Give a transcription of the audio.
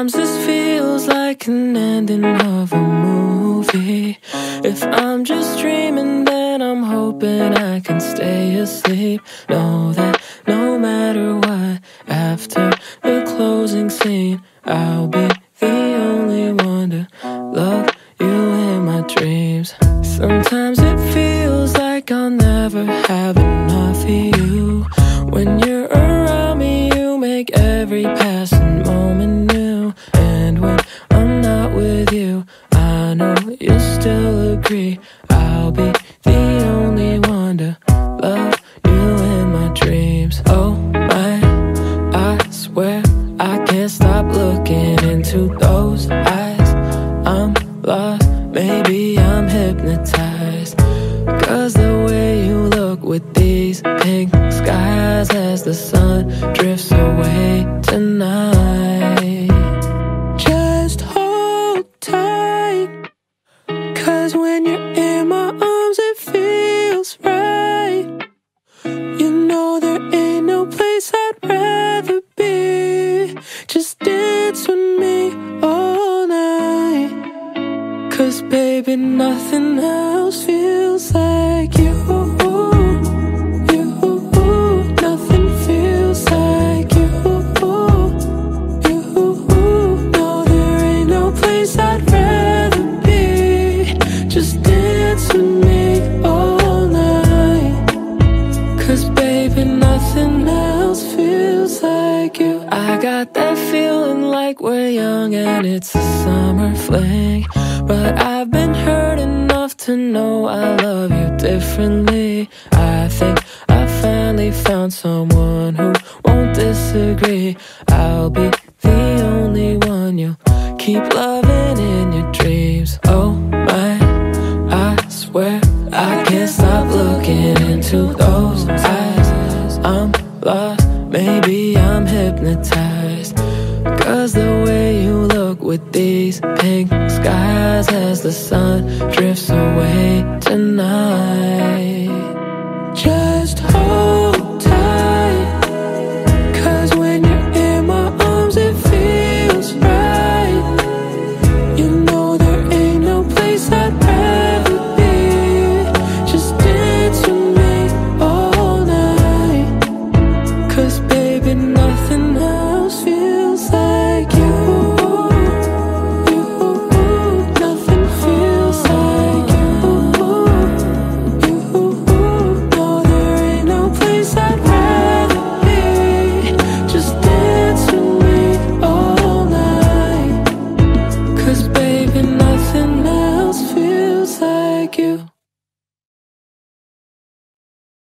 Sometimes this feels like an ending of a movie. If I'm just dreaming, then I'm hoping I can stay asleep. Know that no matter what, after the closing scene, I'll be the only one to love you in my dreams. Sometimes it feels like I'll never have enough of you. When you're around me, you make every passing still agree. I'll be the only one to love you in my dreams. Oh my, I swear I can't stop looking into those eyes. I'm lost, maybe I'm hypnotized. Cause the way you look with these pink skies as the sun drifts away tonight. Cause when you're in my arms, it feels right. You know there ain't no place I'd rather be. Just dance with me all night. Cause baby, nothing else feels got that feeling like we're young and it's a summer fling. But I've been hurt enough to know I love you differently. I think I finally found someone who won't disagree. I'll be the only one you'll keep loving in your dreams. Oh my, I swear I can't stop looking into I'm hypnotized. Cause the way you look with these pink skies as the sun.